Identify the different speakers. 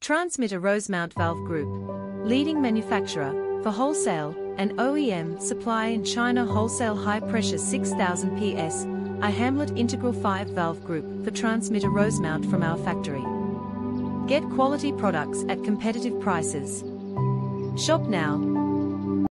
Speaker 1: Transmitter Rosemount Valve Group. Leading manufacturer for wholesale and OEM supply in China wholesale high pressure 6000 PS, a Hamlet Integral 5 valve group for transmitter Rosemount from our factory. Get quality products at competitive prices. Shop now